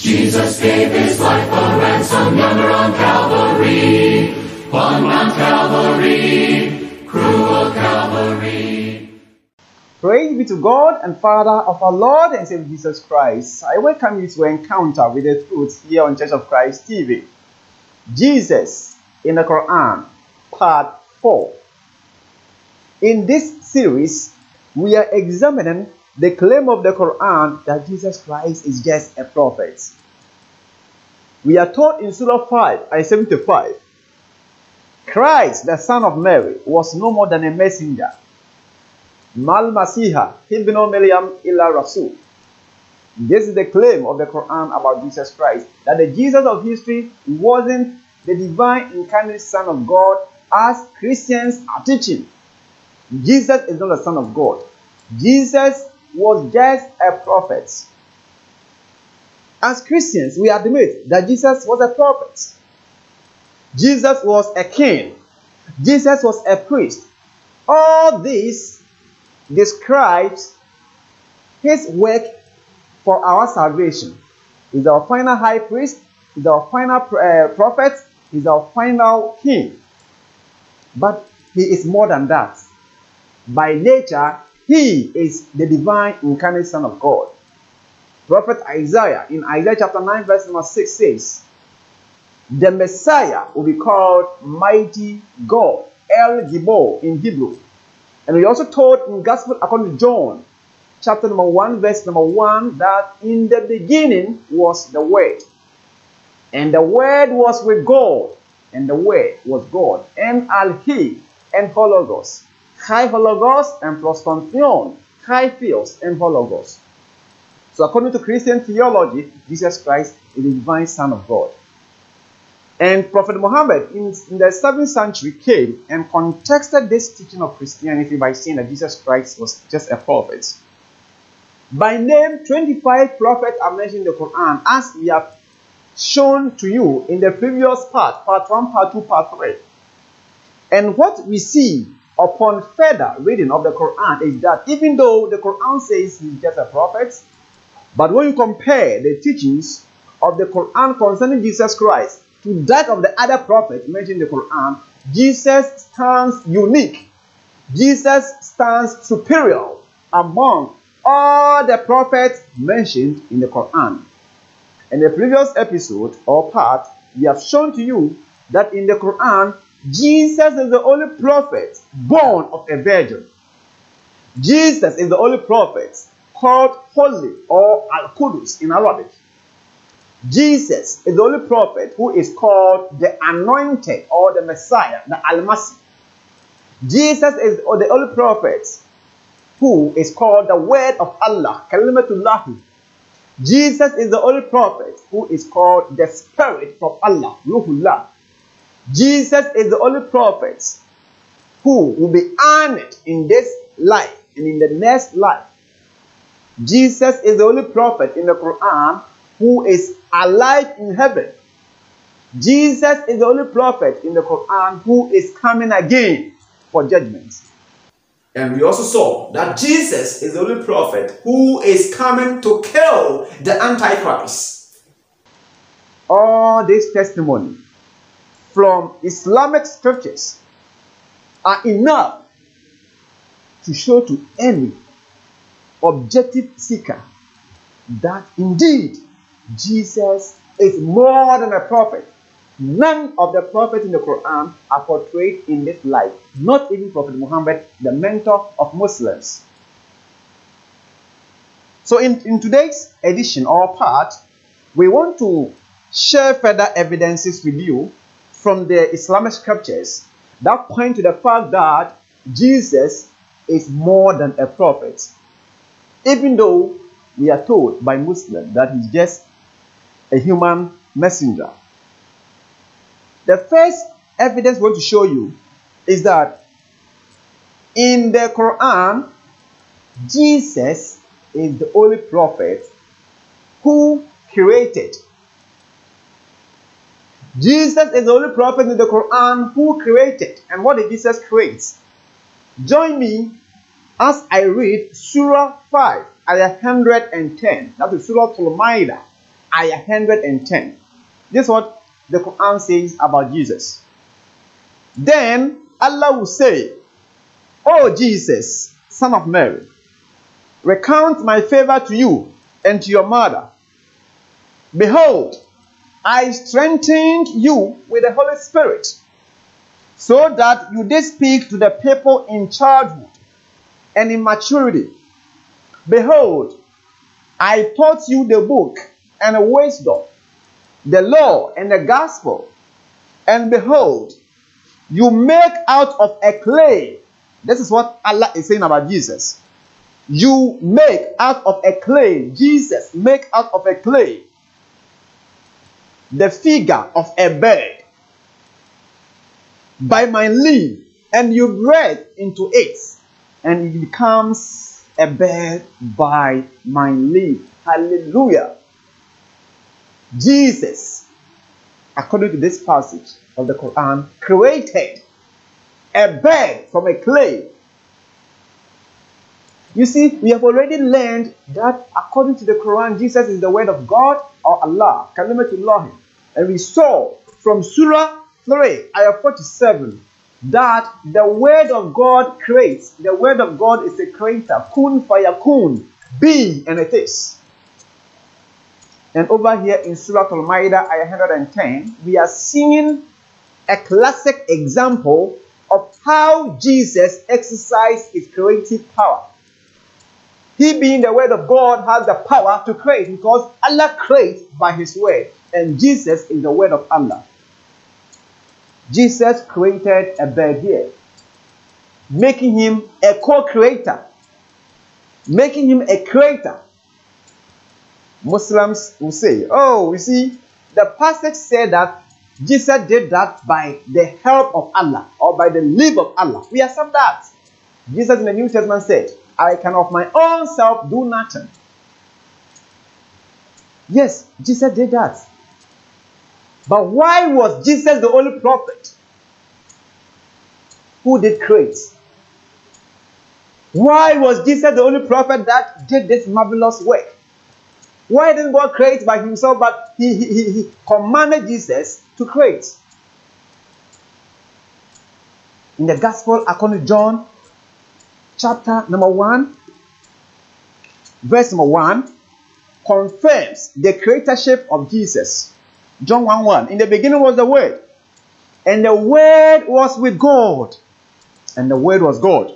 Jesus gave his life a ransom yonder on Calvary, on Mount Calvary, cruel Calvary. Praise be to God and Father of our Lord and Savior Jesus Christ. I welcome you to encounter with the truth here on Church of Christ TV. Jesus in the Quran, Part 4. In this series, we are examining the claim of the Quran that Jesus Christ is just a prophet. We are taught in Surah 5, Ayah 75, Christ, the son of Mary, was no more than a messenger. Mal Masiha, Ibn Maryam illa Rasul. This is the claim of the Quran about Jesus Christ that the Jesus of history wasn't the divine incarnate Son of God as Christians are teaching. Jesus is not the Son of God. Jesus was just a prophet. As Christians, we admit that Jesus was a prophet. Jesus was a king. Jesus was a priest. All this describes his work for our salvation. He's our final high priest, he's our final uh, prophet, he's our final king. But he is more than that. By nature, he is the divine incarnate Son of God. Prophet Isaiah in Isaiah chapter 9, verse number 6 says, The Messiah will be called Mighty God, El Gibor in Hebrew. And we also told in Gospel according to John, chapter number 1, verse number 1, that in the beginning was the Word. And the Word was with God, and the Word was God. And al He and Hologos. High Hologos and Prostontheon. High Theos and Hologos. So, according to Christian theology, Jesus Christ is the divine Son of God. And Prophet Muhammad in, in, the 7th century came and contexted this teaching of Christianity by saying that Jesus Christ was just a prophet. By name, 25 prophets are mentioned in the Quran, as we have shown to you in the previous part, part 1, part 2, part 3. And what we see upon further reading of the Quran is that even though the Quran says he's just a prophet, but when you compare the teachings of the Quran concerning Jesus Christ to that of the other prophets mentioned in the Quran, Jesus stands unique. Jesus stands superior among all the prophets mentioned in the Quran. In the previous episode or part, we have shown to you that in the Quran, Jesus is the only prophet born of a virgin. Jesus is the only prophet called holy or al-Qudus in Arabic. Jesus is the only prophet who is called the anointed or the Messiah, the Al-Masih. Jesus is the only prophet who is called the Word of Allah, Kalimatullah. Jesus is the only prophet who is called the Spirit from Allah, Ruhullah. Jesus is the only prophet who will be honored in this life and in the next life. Jesus is the only prophet in the Quran who is alive in heaven. Jesus is the only prophet in the Quran who is coming again for judgment. And we also saw that Jesus is the only prophet who is coming to kill the Antichrist. All this testimony from Islamic scriptures are enough to show to any objective seeker that indeed Jesus is more than a prophet. None of the prophets in the Quran are portrayed in this light, not even Prophet Muhammad, the mentor of Muslims. So, in, in today's edition or part, we want to share further evidences with you from the Islamic scriptures that point to the fact that Jesus is more than a prophet. Even though we are told by Muslims that he's just a human messenger. The first evidence we want to show you is that in the Quran, Jesus is the only prophet who created. Jesus is the only prophet in the Quran who created. And what did Jesus create? Join me as I read Surah 5, ayah 110. That is Surah Al-Ma'idah, ayah 110. This is what the Quran says about Jesus. Then Allah will say, Oh Jesus, son of Mary, recount my favor to you and to your mother. Behold, I strengthened you with the Holy Spirit, so that you did speak to the people in childhood and in maturity. Behold, I taught you the book and the wisdom, the law and the gospel. And behold, you make out of a clay. This is what Allah is saying about Jesus. You make out of a clay, Jesus make out of a clay the figure of a bird by my leave, and you breathe into it, and it becomes a bird by my leave. Hallelujah. Jesus, according to this passage of the Quran, created a bird from a clay. You see, we have already learned that according to the Quran, Jesus is the word of God or Allah, Kalimatullah. And we saw from Surah 3, ayah 47, that the word of God creates. The word of God is a creator. Kun fayakun. Be, and it is. And over here in Surah Al-Ma'idah, ayah 110, we are seeing a classic example of how Jesus exercised his creative power. He, being the word of God, has the power to create because Allah creates by his word, and Jesus is the word of Allah. Jesus created a bird here, making him a co creator, making him a creator. Muslims will say, Oh, you see, the passage said that Jesus did that by the help of Allah or by the leave of Allah. We accept that. Jesus in the New Testament said, I can of my own self do nothing. Yes, Jesus did that. But why was Jesus the only prophet who did create? Why was Jesus the only prophet that did this marvelous work? Why didn't God create by himself, but he, he, he commanded Jesus to create? In the Gospel according to John, chapter number 1, verse number 1, confirms the creatorship of Jesus. John 1 1. In the beginning was the Word, and the Word was with God, and the Word was God.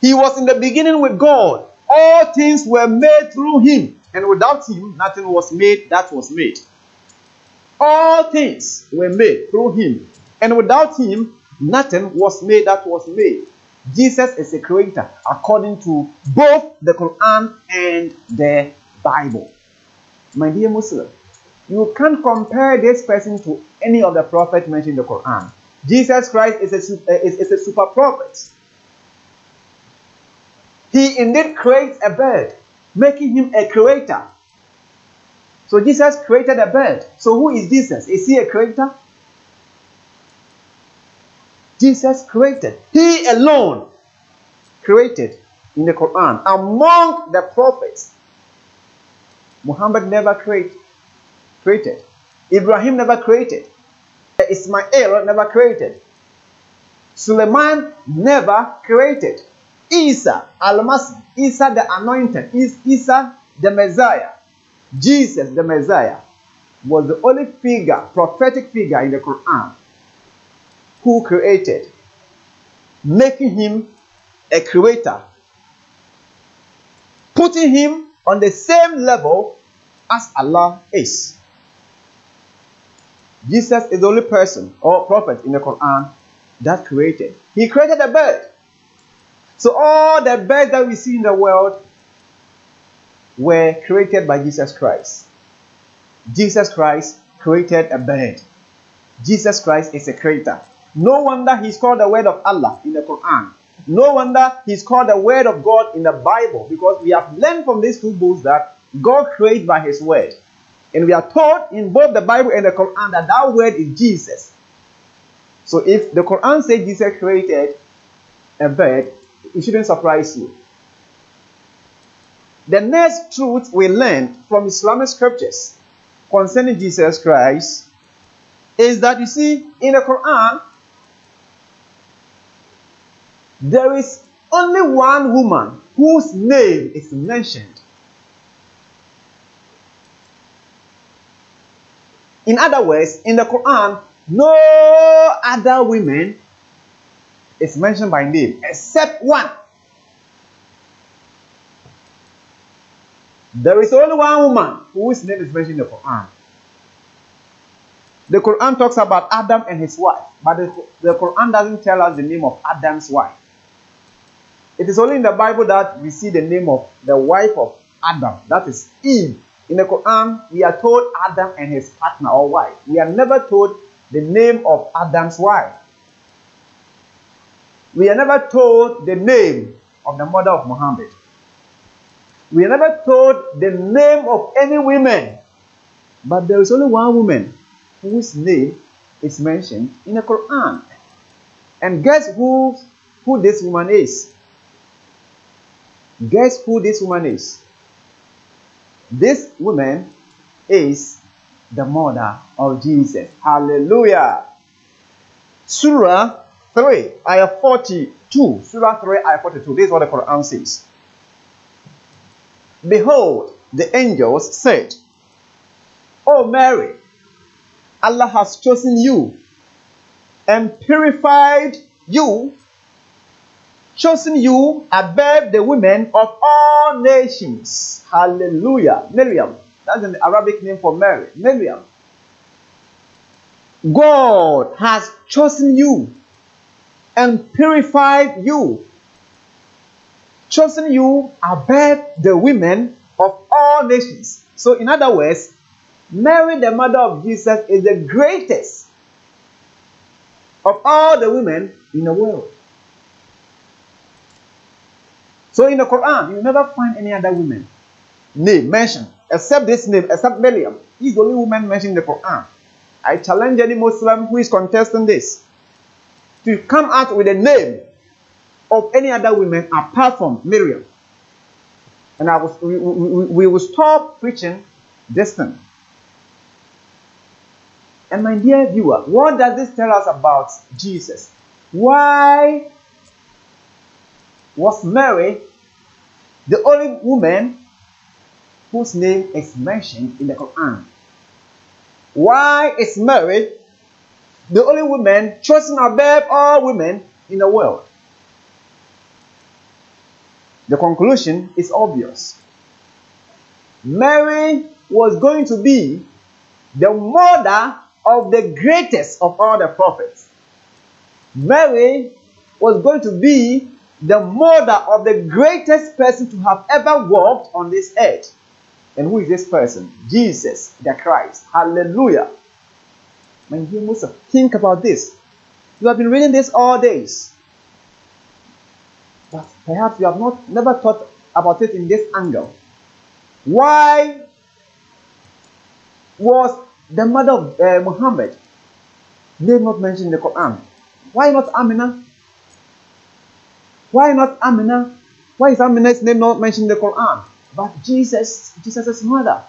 He was in the beginning with God. All things were made through Him, and without Him, nothing was made that was made. All things were made through Him, and without Him, nothing was made that was made. Jesus is a creator according to both the Quran and the Bible. My dear Muslim, you can't compare this person to any of the prophets mentioned in the Quran. Jesus Christ is a, uh, is, is a super prophet. He indeed creates a bird, making him a creator. So Jesus created a bird. So who is Jesus? Is he a creator? Jesus created. He alone created in the Quran. Among the prophets, Muhammad never create, created. Ibrahim never created. Ismail never created. Suleiman never created. Isa, Al-Masih, Isa the anointed, Is Isa the Messiah, Jesus the Messiah was the only figure, prophetic figure in the Quran who created, making him a creator, putting him on the same level as Allah is. Jesus is the only person or prophet in the Quran that created. He created a bird. So all the birds that we see in the world were created by Jesus Christ. Jesus Christ created a bird. Jesus Christ is a creator. No wonder he's called the word of Allah in the Quran. No wonder he's called the word of God in the Bible because we have learned from these two books that God creates by his word. And we are taught in both the Bible and the Quran that that word is Jesus. So if the Quran says Jesus created a bird, it shouldn't surprise you. The next truth we learn from Islamic scriptures concerning Jesus Christ is that you see, in the Quran, there is only one woman whose name is mentioned. In other words, in the Quran, no other women is mentioned by name except one. There is only one woman whose name is mentioned in the Quran. The Quran talks about Adam and his wife, but the, the Quran doesn't tell us the name of Adam's wife. It is only in the Bible that we see the name of the wife of Adam, that is Eve. In the Quran, we are told Adam and his partner or wife. We are never told the name of Adam's wife. We are never told the name of the mother of Muhammad. We are never told the name of any women. But there is only one woman whose name is mentioned in the Quran. And guess who, who this woman is? Guess who this woman is? This woman is the mother of Jesus. Hallelujah. Surah 3, ayah 42. Surah 3, ayah 42. This is what the Quran says. Behold, the angels said, O Mary, Allah has chosen you and purified you, chosen you above the women of all nations. Hallelujah. Miriam, that's an Arabic name for Mary. Miriam. God has chosen you and purified you, chosen you above the women of all nations. So, in other words, Mary, the mother of Jesus, is the greatest of all the women in the world. So in the Quran, you never find any other women name mentioned except this name, except Miriam. He's the only woman mentioned in the Quran. I challenge any Muslim who is contesting this to come out with a name of any other women apart from Miriam. And I was, we, we, we will stop preaching this thing. And my dear viewer, what does this tell us about Jesus? Why was Mary the only woman whose name is mentioned in the Quran? Why is Mary the only woman chosen above all women in the world? The conclusion is obvious. Mary was going to be the mother of the greatest of all the prophets. Mary was going to be the mother of the greatest person to have ever walked on this earth. And who is this person? Jesus the Christ. Hallelujah. When you must think about this. You have been reading this all days. But perhaps you have not never thought about it in this angle. Why was the mother of uh, Muhammad name not mentioned in the Quran? Why not Amina? Why not Amina? Why is Amina's name not mentioned in the Quran? But Jesus, Jesus' mother.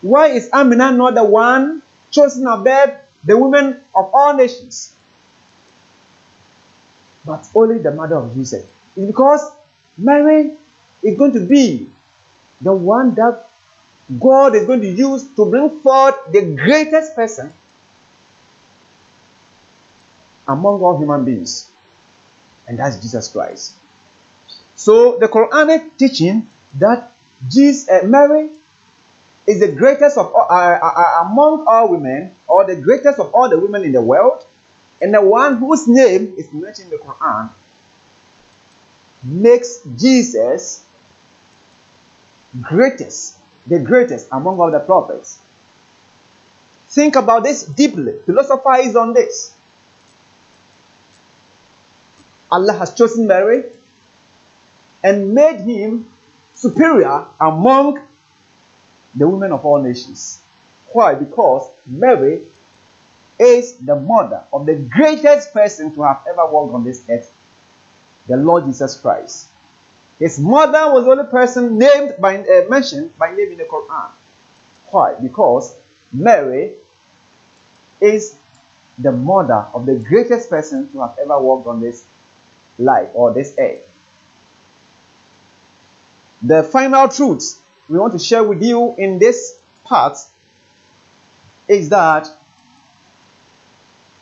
Why is Amina not the one chosen above the women of all nations? But only the mother of Jesus. It's because Mary is going to be the one that God is going to use to bring forth the greatest person among all human beings and that's Jesus Christ. So the Quranic teaching that Jesus, uh, Mary is the greatest of all, uh, uh, among all women, or the greatest of all the women in the world, and the one whose name is mentioned in the Quran, makes Jesus greatest, the greatest among all the prophets. Think about this deeply. Philosophize on this. Allah has chosen Mary and made him superior among the women of all nations. Why? Because Mary is the mother of the greatest person to have ever walked on this earth, the Lord Jesus Christ. His mother was the only person named by uh, mentioned by name in the Quran. Why? Because Mary is the mother of the greatest person to have ever walked on this life or this earth. The final truth we want to share with you in this part is that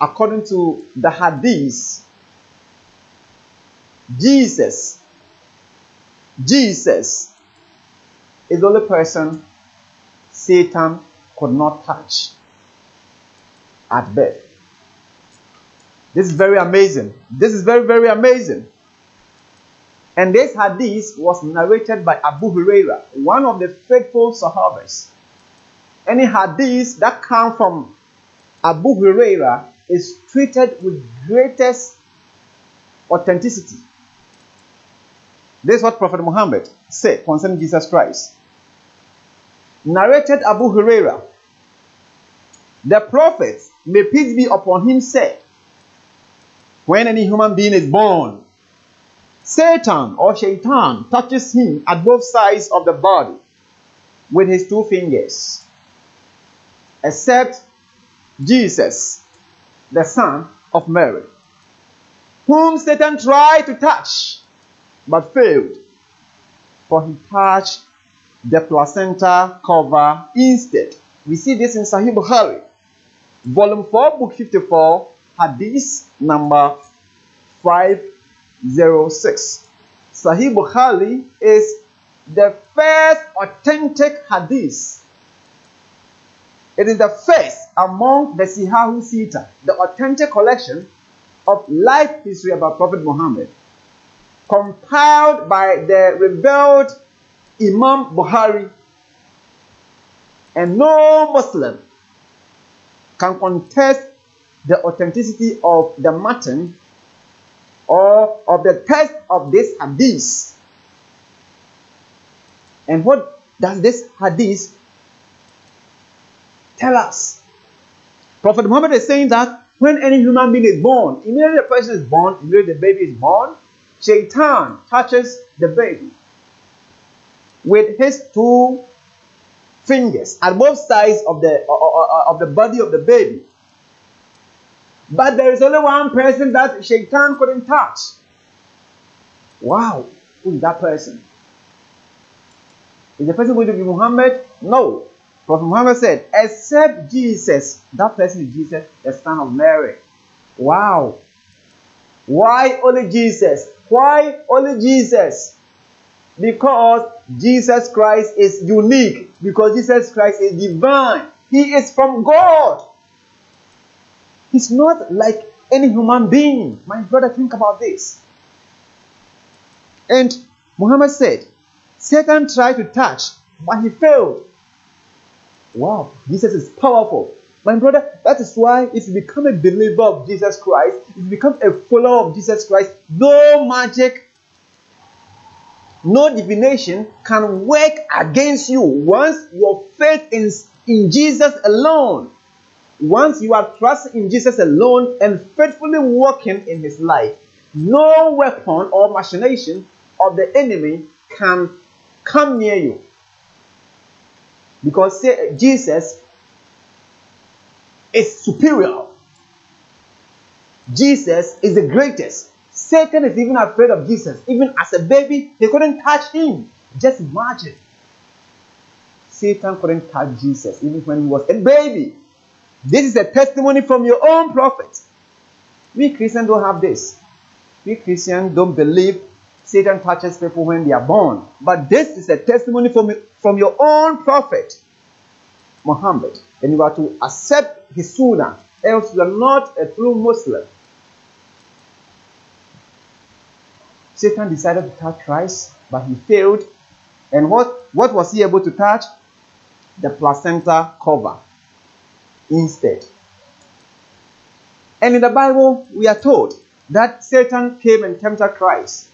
according to the hadith, Jesus, Jesus is the only person Satan could not touch at birth. This is very amazing. This is very, very amazing. And this hadith was narrated by Abu Huraira, one of the faithful Sahabas. Any hadith that come from Abu Huraira is treated with greatest authenticity. This is what Prophet Muhammad said concerning Jesus Christ. Narrated Abu Huraira, the Prophet, may peace be upon him, said, When any human being is born, Satan or Shaitan touches him at both sides of the body with his two fingers, except Jesus, the son of Mary, whom Satan tried to touch but failed, for he touched the placenta cover instead. We see this in Sahih Bukhari, volume 4, book 54, hadith number 506. Sahih Bukhari is the first authentic hadith. It is the first among the Sihahu Sita, the authentic collection of life history about Prophet Muhammad, compiled by the rebelled Imam Bukhari. And no Muslim can contest the authenticity of the matn or of the text of this hadith. And what does this hadith tell us? Prophet Muhammad is saying that when any human being is born, immediately the person is born, immediately the baby is born, Shaitan touches the baby with his two fingers at both sides of the uh, uh, uh, of the body of the baby. But there is only one person that Shaitan couldn't touch. Wow, who is that person? Is the person going to be Muhammad? No. Prophet Muhammad said, except Jesus. That person is Jesus, the son of Mary. Wow. Why only Jesus? Why only Jesus? Because Jesus Christ is unique. Because Jesus Christ is divine. He is from God. He's not like any human being. My brother, think about this. And Muhammad said, Satan tried to touch, but he failed. Wow, Jesus is powerful. My brother, that is why if you become a believer of Jesus Christ, if you become a follower of Jesus Christ, no magic, no divination can work against you once your faith is in Jesus alone. Once you are trusting in Jesus alone and faithfully walking in his life, no weapon or machination of the enemy can come near you. Because Jesus is superior. Jesus is the greatest. Satan is even afraid of Jesus. Even as a baby, they couldn't touch him. Just imagine. Satan couldn't touch Jesus even when he was a baby. This is a testimony from your own prophet. We Christians don't have this. We Christians don't believe Satan touches people when they are born. But this is a testimony from, from your own prophet, Muhammad. And you are to accept his sunnah, else you are not a true Muslim. Satan decided to touch Christ, but he failed. And what, what was he able to touch? The placenta cover instead. And in the Bible, we are told that Satan came and tempted Christ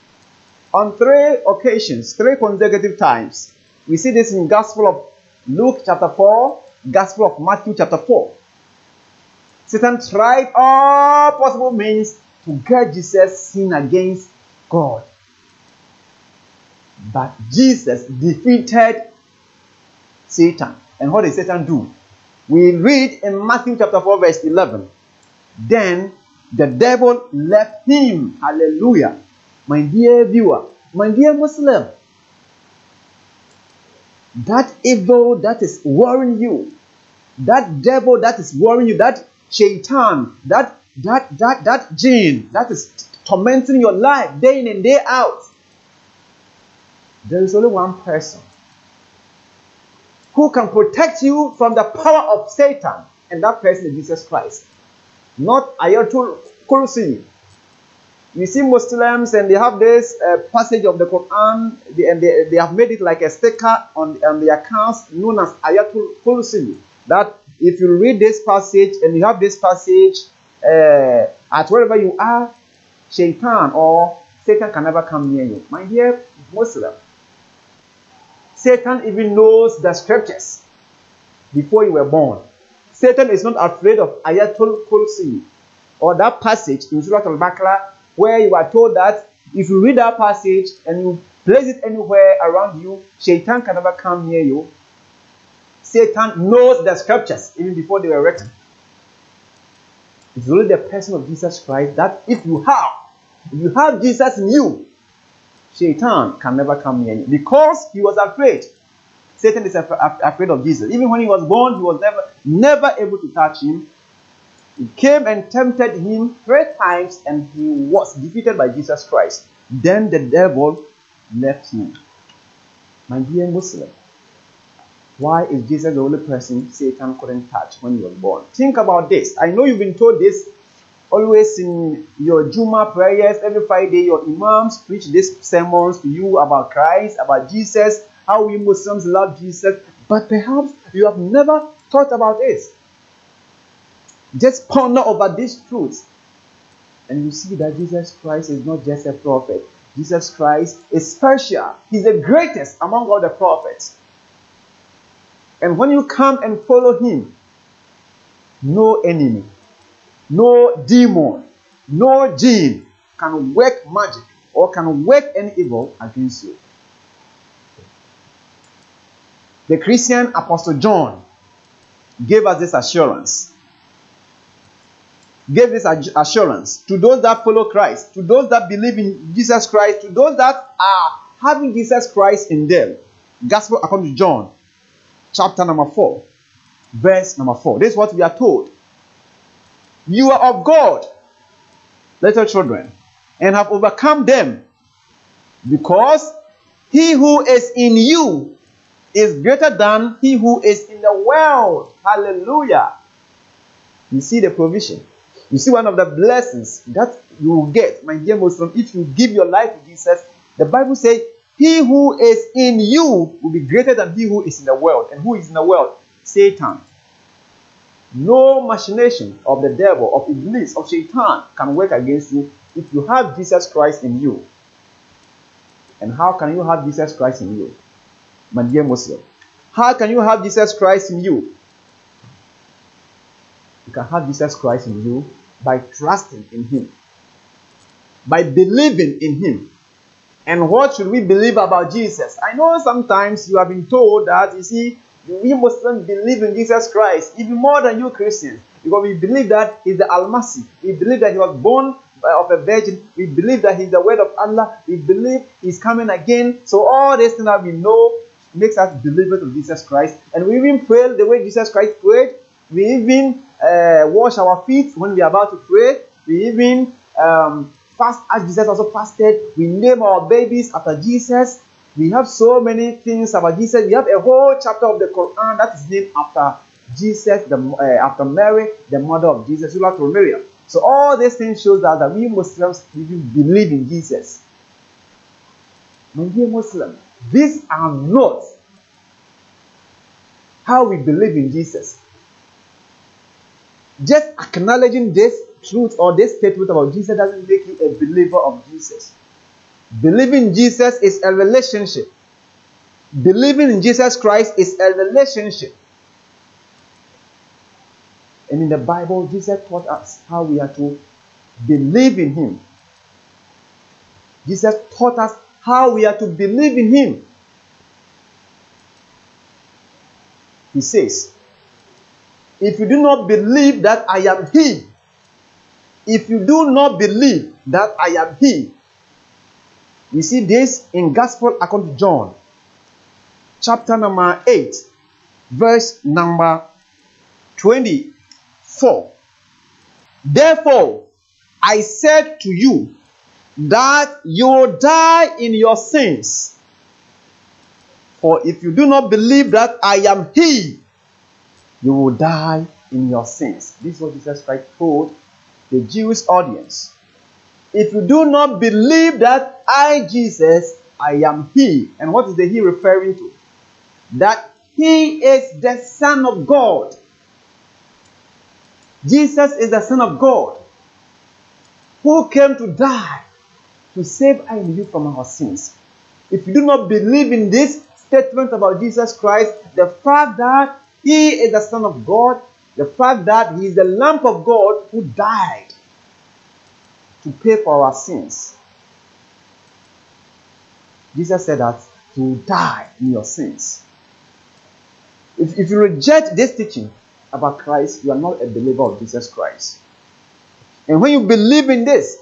on three occasions, three consecutive times. We see this in Gospel of Luke chapter 4, Gospel of Matthew chapter 4. Satan tried all possible means to get Jesus sin against God. But Jesus defeated Satan. And what did Satan do? We read in Matthew chapter 4, verse 11. Then the devil left him. Hallelujah. My dear viewer, my dear Muslim, that evil that is worrying you, that devil that is worrying you, that shaitan, that that that that jinn that is tormenting your life day in and day out. There is only one person who can protect you from the power of Satan, and that person is Jesus Christ, not Ayatul Kursi. You see Muslims and they have this uh, passage of the Quran, and they, they have made it like a sticker on, on the accounts known as Ayatul Kursi. That if you read this passage and you have this passage uh, at wherever you are, Shaitan or Satan can never come near you. My dear Muslim, Satan even knows the scriptures before you were born. Satan is not afraid of Ayatul Kursi or that passage in Surah Al-Baqarah where you are told that if you read that passage and you place it anywhere around you, Shaitan can never come near you. Satan knows the scriptures even before they were written. It's only the person of Jesus Christ that if you have, if you have Jesus in you, Satan can never come near you because he was afraid. Satan is af- af- afraid of Jesus. Even when he was born, he was never, never able to touch him. He came and tempted him three times, and he was defeated by Jesus Christ. Then the devil left him. My dear Muslim, why is Jesus the only person Satan couldn't touch when he was born? Think about this. I know you've been told this always in your Juma prayers every Friday. Your imams preach these sermons to you about Christ, about Jesus, how we Muslims love Jesus. But perhaps you have never thought about it. Just ponder over these truths, and you see that Jesus Christ is not just a prophet. Jesus Christ is special. He's the greatest among all the prophets. And when you come and follow him, no enemy, no demon, no jinn can work magic or can work any evil against you. The Christian Apostle John gave us this assurance. Gave this assurance to those that follow Christ, to those that believe in Jesus Christ, to those that are having Jesus Christ in them. Gospel according to John, chapter number 4, verse number 4. This is what we are told. You are of God, little children, and have overcome them, because he who is in you is greater than he who is in the world. Hallelujah. You see the provision. You see one of the blessings that you will get, my dear Muslim, if you give your life to Jesus. The Bible says, He who is in you will be greater than he who is in the world. And who is in the world? Satan. No machination of the devil, of Iblis, of Satan can work against you if you have Jesus Christ in you. And how can you have Jesus Christ in you? My dear Muslim, how can you have Jesus Christ in you? You can have Jesus Christ in you by trusting in Him, by believing in Him. And what should we believe about Jesus? I know sometimes you have been told that, you see, we Muslims believe in Jesus Christ even more than you Christians because we believe that He's the Almighty. We believe that He was born of a virgin. We believe that He's the Word of Allah. We believe He's coming again. So all these things that we know makes us believers of Jesus Christ. And we even pray the way Jesus Christ prayed. We even uh, wash our feet when we are about to pray. We even um, fast as Jesus also fasted. We name our babies after Jesus. We have so many things about Jesus. We have a whole chapter of the Quran that is named after Jesus, the, uh, after Mary, the mother of Jesus, Surah to Miriam. So all these things shows us that we Muslims even believe in Jesus. My dear Muslim, these are not how we believe in Jesus. Just acknowledging this truth or this statement about Jesus doesn't make you a believer of Jesus. Believing in Jesus is a relationship. Believing in Jesus Christ is a relationship. And in the Bible, Jesus taught us how we are to believe in Him. Jesus taught us how we are to believe in Him. he says, If you do not believe that I am He, if you do not believe that I am He, you see this in Gospel according to John, chapter number 8, verse number 24. Therefore, I said to you that you will die in your sins. For if you do not believe that I am He, you will die in your sins. This is what Jesus Christ told the Jewish audience. If you do not believe that I, Jesus, I am He, and what is the He referring to? That He is the Son of God. Jesus is the Son of God who came to die to save I and you from our sins. If you do not believe in this statement about Jesus Christ, the fact that He is the Son of God, the fact that He is the Lamb of God who died to pay for our sins. Jesus said that to die in your sins. If, if you reject this teaching about Christ, you are not a believer of Jesus Christ. And when you believe in this,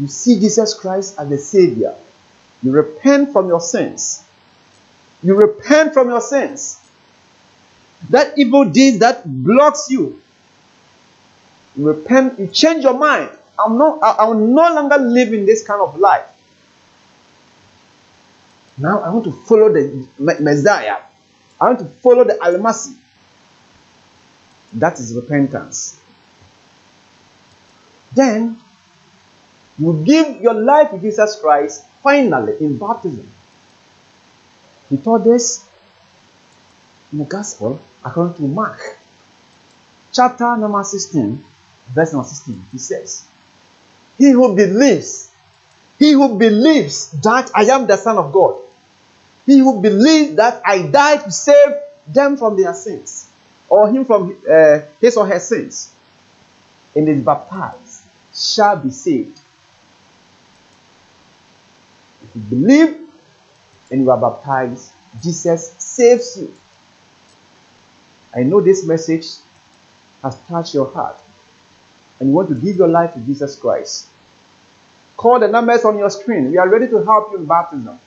you see Jesus Christ as the Savior. You repent from your sins. You repent from your sins. That evil deed that blocks you. Repent, you change your mind. I'm not, I, I will no longer live in this kind of life. Now I want to follow the Messiah. I want to follow the Al-Masih. That is repentance. Then you give your life to Jesus Christ finally in baptism. He taught this in the Gospel according to Mark, chapter number 16, verse number 16. He says, He who believes, he who believes that I am the Son of God, he who believes that I died to save them from their sins, or him from uh, his or her sins, and is baptized, shall be saved. If you believe and you are baptized, Jesus saves you. I know this message has touched your heart and you want to give your life to Jesus Christ. Call the numbers on your screen. We are ready to help you in baptism.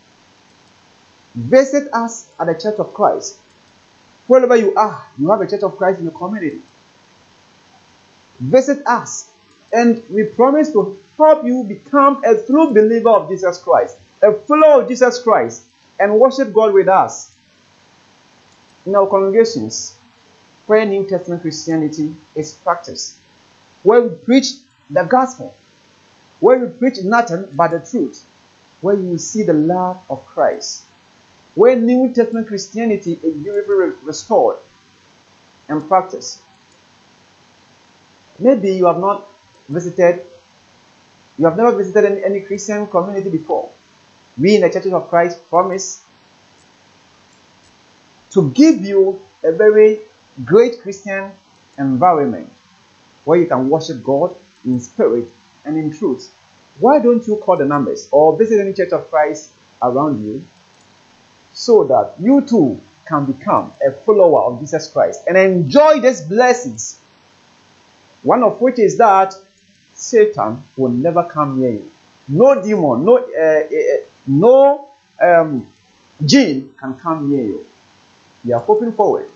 Visit us at the Church of Christ. Wherever you are, you have a Church of Christ in your community. Visit us, and we promise to help you become a true believer of Jesus Christ, a follower of Jesus Christ, and worship God with us. In our congregations, where New Testament Christianity is practiced, where we preach the gospel, where we preach nothing but the truth, where you see the love of Christ, where New Testament Christianity is beautifully restored and practiced. Maybe you have not visited, you have never visited any, any Christian community before. We in the Churches of Christ promise to give you a very great Christian environment where you can worship God in spirit and in truth. Why don't you call the numbers or visit any Church of Christ around you so that you too can become a follower of Jesus Christ and enjoy these blessings? One of which is that Satan will never come near you. No demon, no, uh, uh, no um, jinn can come near you. We are hoping forward.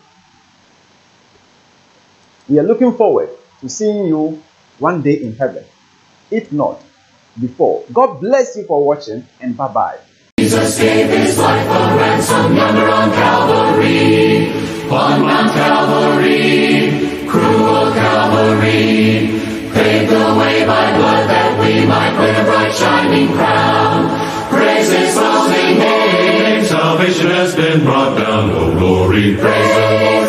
We are looking forward to seeing you one day in heaven. If not, before. God bless you for watching and bye bye. Jesus gave his life a ransom yonder on Calvary, on Mount Calvary, cruel Calvary. Paved the way by blood that we might win a bright shining crown. Praise his holy name. Salvation has been brought down, oh glory, Praise the Lord.